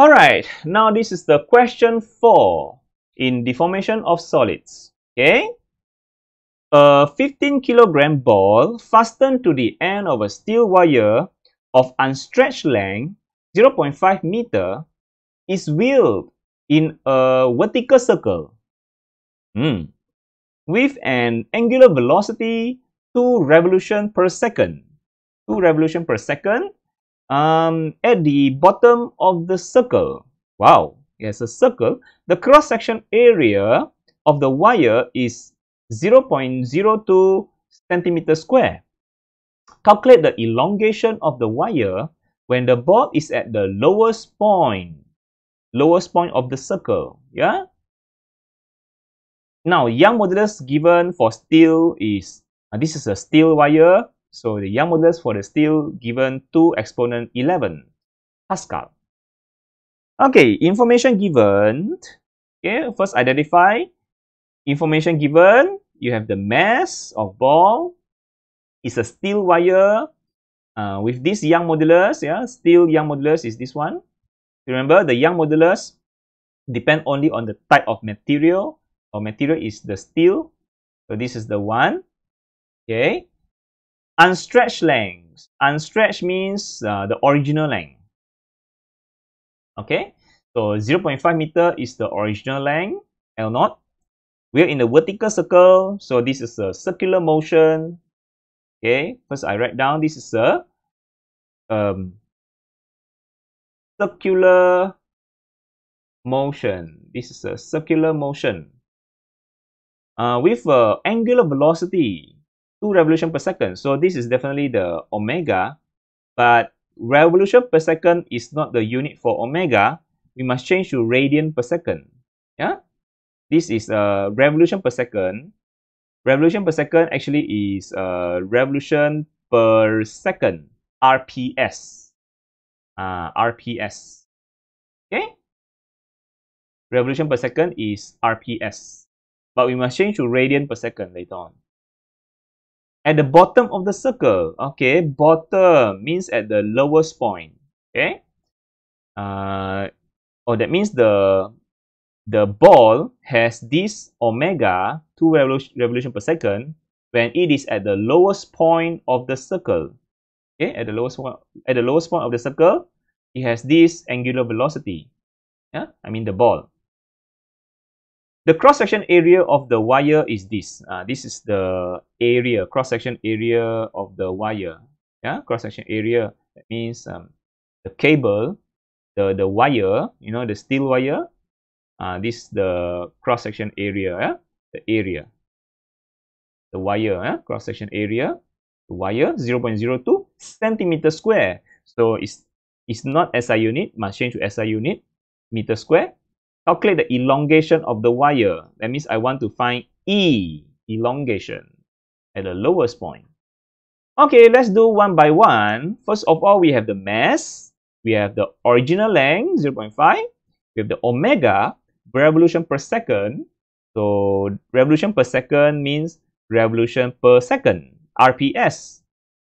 Alright, now this is the question 4 in deformation of solids. Okay? A 15 kilogram ball fastened to the end of a steel wire of unstretched length 0.5 meter is wheeled in a vertical circle hmm, with an angular velocity 2 revolution per second. 2 revolution per second um, at the bottom of the circle. Wow, yes, a circle. The cross-section area of the wire is 0.02 centimeter square. Calculate the elongation of the wire when the ball is at the lowest point, lowest point of the circle. Yeah. Now, Young modulus given for steel is uh, this is a steel wire. So the Young modulus for the steel given 2 exponent 11 Pascal. Okay, information given. Okay, first identify information given. You have the mass of ball. It's a steel wire uh, with this Young modulus. Yeah, steel Young modulus is this one. Remember, the Young modulus depend only on the type of material. Or material is the steel. So this is the one. Okay. Unstretched length. Unstretched means uh, the original length. Okay. So 0.5 meter is the original length, L naught. We're in the vertical circle. So this is a circular motion. Okay. First I write down this is a um, circular motion. This is a circular motion. Uh, with uh, angular velocity 2 revolution per second. So this is definitely the omega, but revolution per second is not the unit for omega. We must change to radian per second. Yeah, this is a uh, revolution per second. Revolution per second actually is a uh, revolution per second, RPS. Uh, RPS. Okay. Revolution per second is RPS. But we must change to radian per second later on at the bottom of the circle. Okay, bottom means at the lowest point. Okay. Uh, oh, that means the the ball has this omega 2 revolution, revolution per second when it is at the lowest point of the circle. Okay, at the lowest point, at the lowest point of the circle, it has this angular velocity. Yeah, I mean the ball. The cross-section area of the wire is this. Uh, this is the area, cross-section area of the wire. Yeah, cross-section area. That means um, the cable, the, the wire, you know, the steel wire. Uh, this is the cross-section area, yeah? the area. The wire, yeah? cross-section area. The wire, 0.02 centimeter square. So it's, it's not SI unit, must change to SI unit, meter square calculate the elongation of the wire. That means I want to find E, elongation, at the lowest point. Okay, let's do one by one. First of all, we have the mass. We have the original length, 0.5. We have the omega, revolution per second. So, revolution per second means revolution per second, RPS.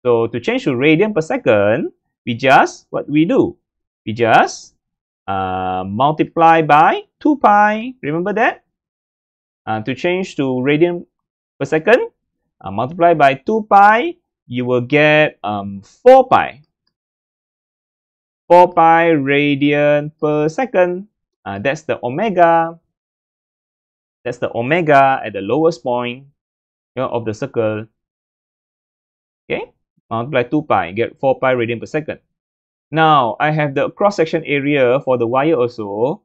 So, to change to radian per second, we just, what we do? We just uh, multiply by 2 pi. Remember that? Uh, to change to radian per second, uh, multiply by 2 pi, you will get um, 4 pi. 4 pi radian per second. Uh, that's the omega. That's the omega at the lowest point you know, of the circle. Okay, multiply 2 pi, get 4 pi radian per second. Now, I have the cross-section area for the wire also.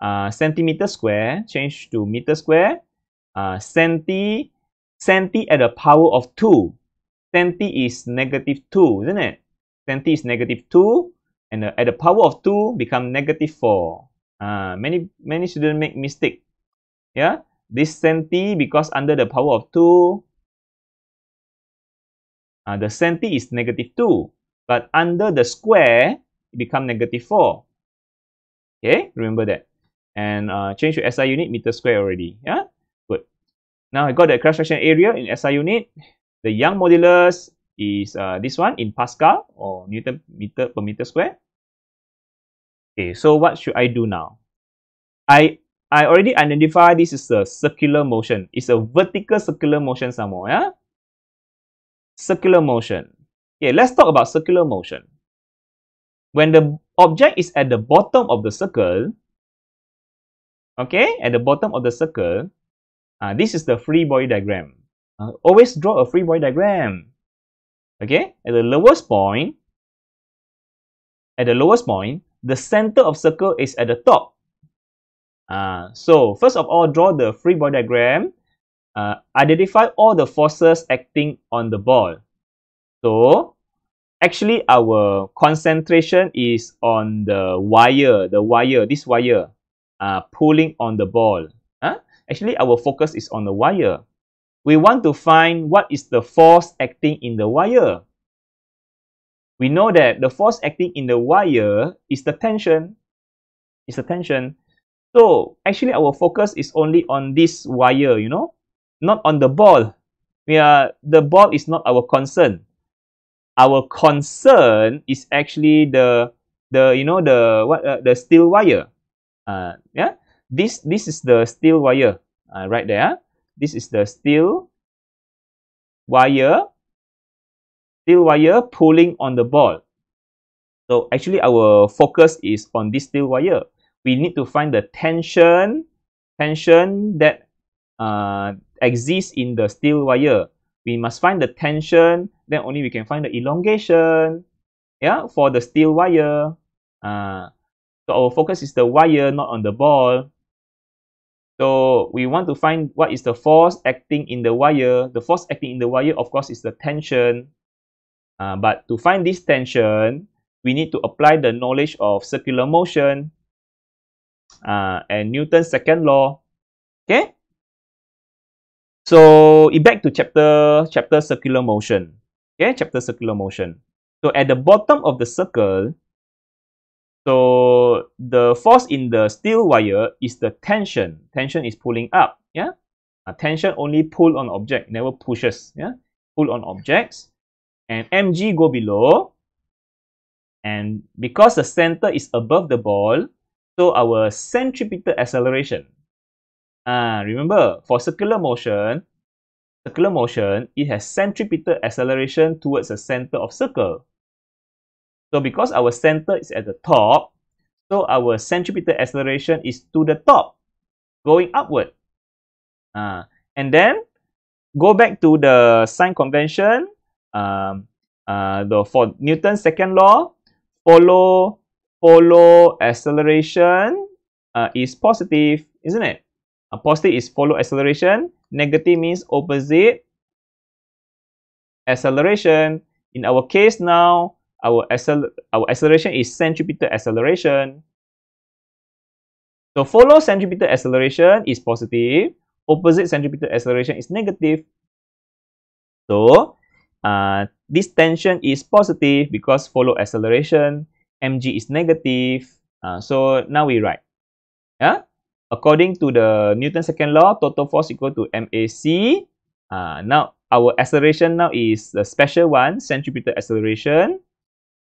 Uh, centimeter square, change to meter square. Uh, centi, centi at the power of 2. Centi is negative 2, isn't it? Centi is negative 2. And uh, at the power of 2 become negative 4. Uh, many, many students make mistake. Yeah, this centi because under the power of 2, uh, the centi is negative 2. But under the square, it become negative 4. Okay, remember that. And uh, change to SI unit, meter square already. Yeah, good. Now I got the cross-section area in SI unit. The Young modulus is uh, this one in Pascal or Newton meter per meter square. Okay, so what should I do now? I I already identified this is a circular motion. It's a vertical circular motion somewhere, yeah? Circular motion. Okay, let's talk about circular motion. When the object is at the bottom of the circle, okay, at the bottom of the circle, uh, this is the free body diagram. Uh, always draw a free body diagram. Okay, at the lowest point, at the lowest point, the center of circle is at the top. Uh, so, first of all, draw the free body diagram. Uh, identify all the forces acting on the ball. So, actually our concentration is on the wire, the wire, this wire, uh, pulling on the ball. Huh? Actually, our focus is on the wire. We want to find what is the force acting in the wire. We know that the force acting in the wire is the tension. Is the tension. So actually our focus is only on this wire, you know, not on the ball. We are the ball is not our concern our concern is actually the the you know the what uh, the steel wire. Uh yeah? This this is the steel wire. Uh, right there this is the steel wire steel wire pulling on the ball. So actually our focus is on this steel wire. We need to find the tension tension that uh, exists in the steel wire. We must find the tension, then only we can find the elongation, yeah, for the steel wire. Uh, so our focus is the wire, not on the ball. So we want to find what is the force acting in the wire. The force acting in the wire, of course, is the tension. Uh, but to find this tension, we need to apply the knowledge of circular motion uh, and Newton's second law. Okay? So back to chapter chapter circular motion. Okay, chapter circular motion. So at the bottom of the circle, so the force in the steel wire is the tension. Tension is pulling up. Yeah, uh, tension only pull on object, never pushes. Yeah, pull on objects, and mg go below. And because the center is above the ball, so our centripetal acceleration uh, remember, for circular motion, circular motion, it has centripetal acceleration towards the center of circle. So because our center is at the top, so our centripetal acceleration is to the top, going upward. Uh, and then go back to the sign convention. Um, uh, the for Newton's second law, follow follow acceleration uh, is positive, isn't it? Positive is follow acceleration. Negative means opposite acceleration. In our case now, our, our acceleration is centripetal acceleration. So follow centripetal acceleration is positive. Opposite centripetal acceleration is negative. So uh, this tension is positive because follow acceleration. mg is negative. Uh, so now we write. Yeah? According to the Newton's second law, total force equal to MAC. Uh, now, our acceleration now is the special one, centripetal acceleration.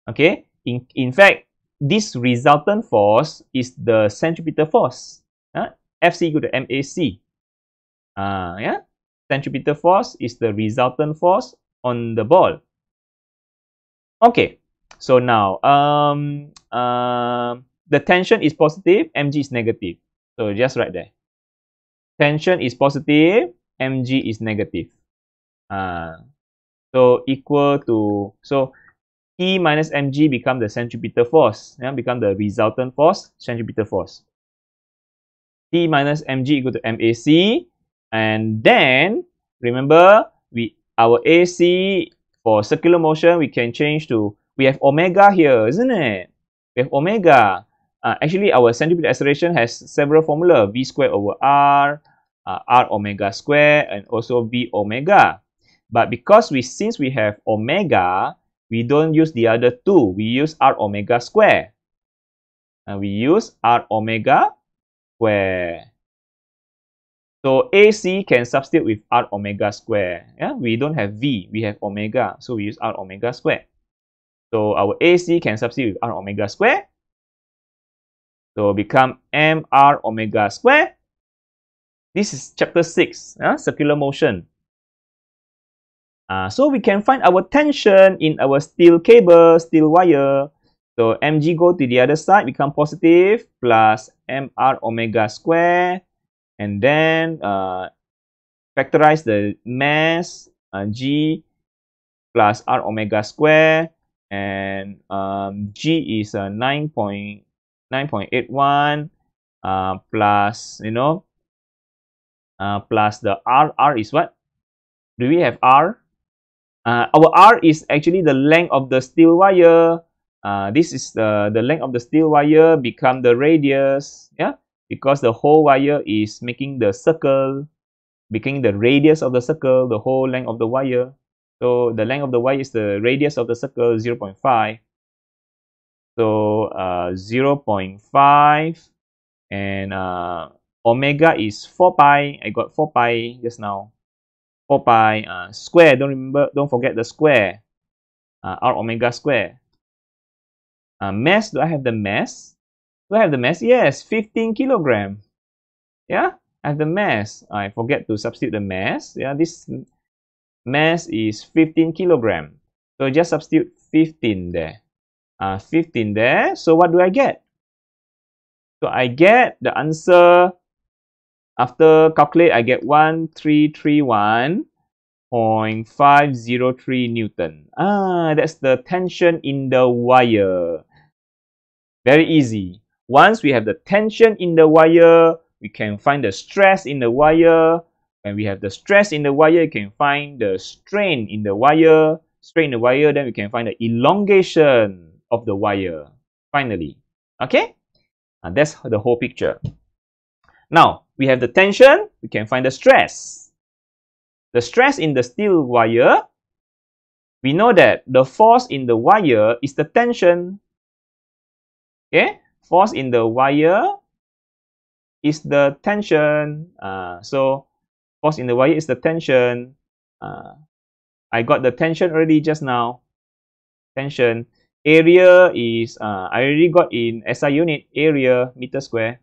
Okay, in, in fact, this resultant force is the centripetal force. Uh, Fc equal to MAC. Uh, yeah, centripetal force is the resultant force on the ball. Okay, so now um, uh, the tension is positive, mg is negative. So just write there. Tension is positive, mg is negative. Uh, so equal to, so E minus mg become the centripetal force, yeah, become the resultant force, centripetal force. T minus mg equal to MAC, and then remember we our AC for circular motion we can change to we have omega here, isn't it? We have omega uh, actually our centripetal acceleration has several formula v squared over r uh, r omega square and also v omega. But because we since we have omega we don't use the other two. We use r omega square and we use r omega square so AC can substitute with r omega square. Yeah, we don't have V, we have omega, so we use r omega square. So our AC can substitute with r omega square So become mr omega square. This is chapter 6, uh, circular motion. Uh, so we can find our tension in our steel cable, steel wire. So mg go to the other side, become positive, plus mr omega square. And then uh, factorize the mass, uh, g plus r omega square. And um, g is uh, 9.9.81 uh, plus, you know, uh, plus the r. r is what? Do we have r? Uh, our R is actually the length of the steel wire. Uh, this is the, the length of the steel wire become the radius, yeah, because the whole wire is making the circle, becoming the radius of the circle, the whole length of the wire. So the length of the wire is the radius of the circle, 0 0.5. So 0 0.5 and uh, omega is 4 pi. I got 4 pi just now. 4 pi uh, square. Don't remember, don't forget the square. Uh, r omega square. Uh, mass, do I have the mass? Do I have the mass? Yes, 15 kilogram. Yeah, I have the mass. I forget to substitute the mass. Yeah, this mass is 15 kilogram. So just substitute 15 there. Uh, 15 there. So what do I get? So I get the answer after calculate, I get 1331.503 Newton. Ah, that's the tension in the wire. Very easy. Once we have the tension in the wire, we can find the stress in the wire. When we have the stress in the wire, you can find the strain in the wire. Strain in the wire, then we can find the elongation of the wire. Finally. Okay? And that's the whole picture. Now, we have the tension, we can find the stress. The stress in the steel wire, we know that the force in the wire is the tension. Okay, force in the wire is the tension. Uh, so, force in the wire is the tension. Uh, I got the tension already just now. Tension. Area is, uh, I already got in SI unit, area, meter square.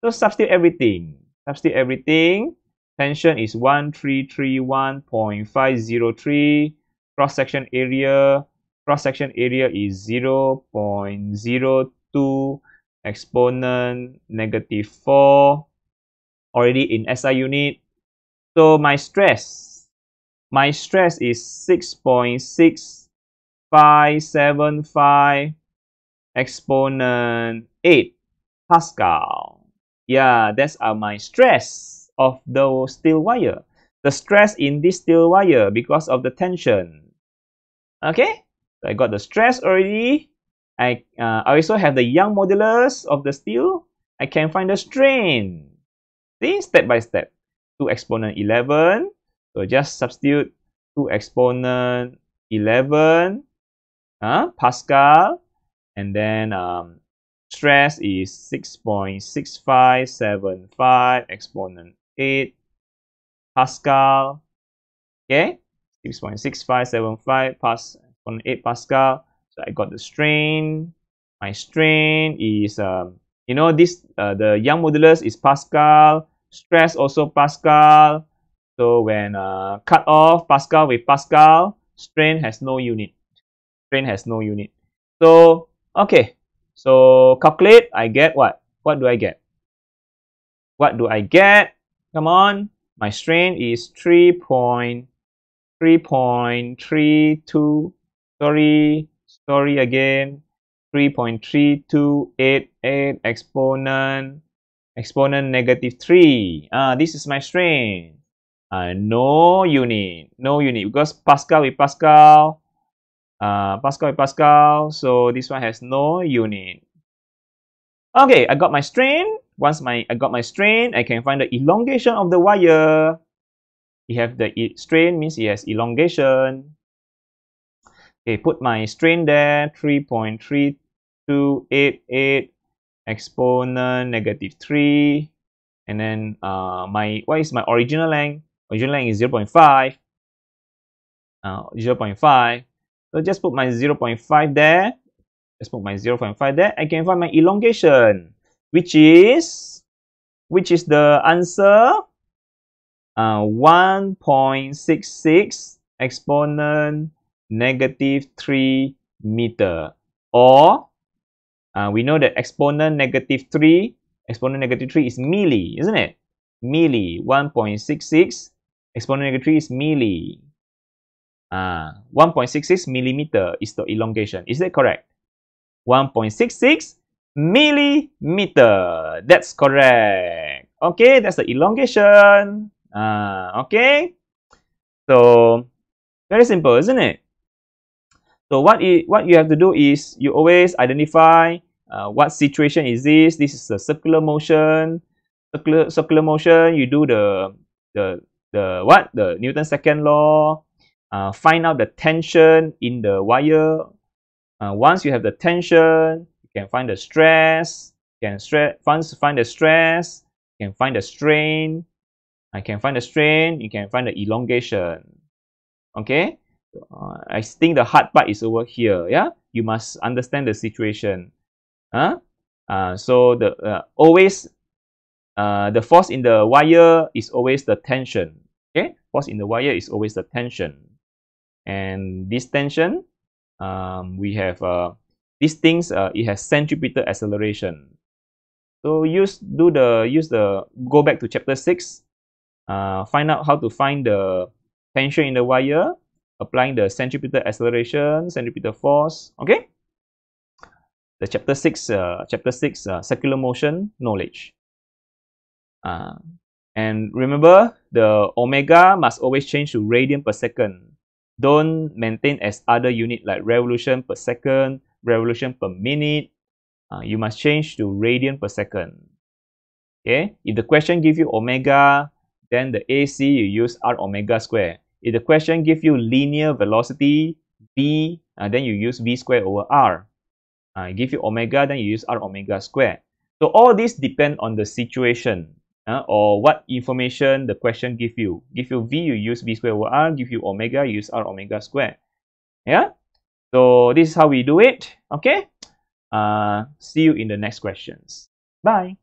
So substitute everything. Substitute everything. Tension is 1331.503. Cross-section area. Cross-section area is 0 0.02 exponent negative 4. Already in SI unit. So my stress. My stress is 6.6575 exponent 8 Pascal yeah, that's uh, my stress of the steel wire. The stress in this steel wire because of the tension. Okay, so I got the stress already. I, uh, I also have the Young modulus of the steel. I can find the strain. See, step by step. 2 exponent 11. So just substitute 2 exponent 11 uh, Pascal. And then um, Stress is 6.6575 exponent 8 Pascal. Okay, 6.6575 pas exponent 8 Pascal. So I got the strain. My strain is, um, you know, this uh, the Young modulus is Pascal. Stress also Pascal. So when uh, cut off Pascal with Pascal, strain has no unit. Strain has no unit. So, okay, so calculate, I get what? What do I get? What do I get? Come on. My strain is 3.3.32. Sorry, sorry again. 3.3288 exponent exponent negative 3. Ah, this is my strain. Uh, no unit, no unit because Pascal with Pascal, uh, Pascal Pascal. So this one has no unit. Okay, I got my strain. Once my I got my strain, I can find the elongation of the wire. You have the strain means it has elongation. Okay, put my strain there, 3.3288 exponent negative 3. And then uh, my what is my original length? Original length is 0 0.5. Uh, 0 0.5. So just put my 0.5 there. Just put my 0.5 there. I can find my elongation. which is which is the answer uh, 1.66 exponent negative 3 meter or uh, we know that exponent negative 3 exponent negative 3 is milli isn't it milli 1.66 exponent negative 3 is milli uh, 1.66 millimeter is the elongation is that correct 1.66 millimeter that's correct okay that's the elongation uh, okay so very simple isn't it so what, what you have to do is you always identify uh, what situation is this. This is a circular motion. Circular, circular motion, you do the, the, the what? The Newton's second law. Uh, find out the tension in the wire. Uh, once you have the tension, you can find the stress. You can find the stress, you can find the strain. I can find the strain, you can find the elongation. Okay? Uh, I think the hard part is over here. Yeah, you must understand the situation. Huh? Uh, so the uh, always uh, the force in the wire is always the tension. Okay, force in the wire is always the tension, and this tension, um, we have uh, these things. Uh, it has centripetal acceleration. So use do the use the go back to chapter six. Uh, find out how to find the tension in the wire applying the centripetal acceleration, centripetal force. Okay. The chapter six, uh, chapter six, uh, circular motion knowledge. Uh, and remember, the omega must always change to radian per second. Don't maintain as other unit like revolution per second, revolution per minute. Uh, you must change to radian per second. Okay. If the question give you omega, then the AC you use r omega square. If the question gives you linear velocity v, uh, then you use v square over r. Uh, give you omega, then you use r omega square. So all this depend on the situation uh, or what information the question give you. Give you v, you use v squared over r. Give you omega, you use r omega squared. Yeah. So this is how we do it. Okay. Uh, see you in the next questions. Bye.